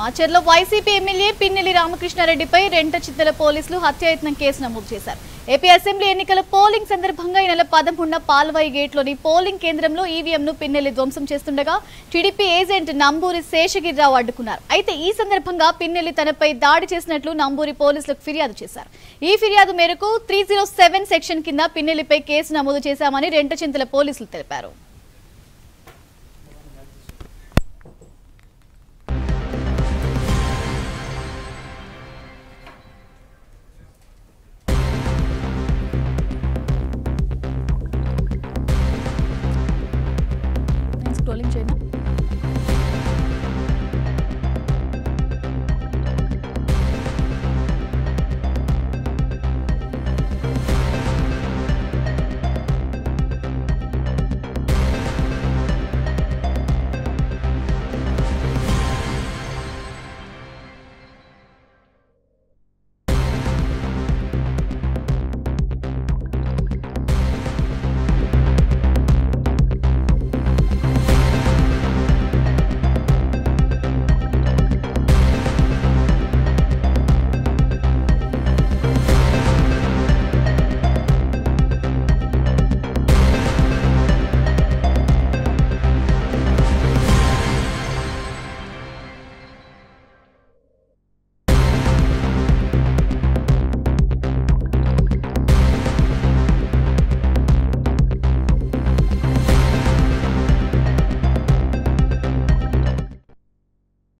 మాచర్లో YCP MLA Pinnelli రామకృష్ణారెడ్డిపై rent Chittala పోలీసులు హత్యాయత్నం కేసు నమోదు చేశారు. ఏపీ అసెంబ్లీ ఎన్నికల పోలింగ్ సందర్భంగా ఈ నెల పదమూడున పాల్వాయి గేట్లోని పోలింగ్ కేంద్రంలో ఈవీఎంను పిన్నెల్లి ధ్వంసం చేస్తుండగా టీడీపీ ఏజెంట్ నంబూరి శేషగిరిరావు అడ్డుకున్నారు. అయితే ఈ సందర్భంగా పిన్నెల్లి తనపై దాడి చేసినట్లు నంబూరి పోలీసులకు ఫిర్యాదు చేశారు. ఈ ఫిర్యాదు మేరకు త్రీ సెక్షన్ కింద పిన్నెల్లిపై కేసు నమోదు చేశామని రెంటచింతల పోలీసులు తెలిపారు.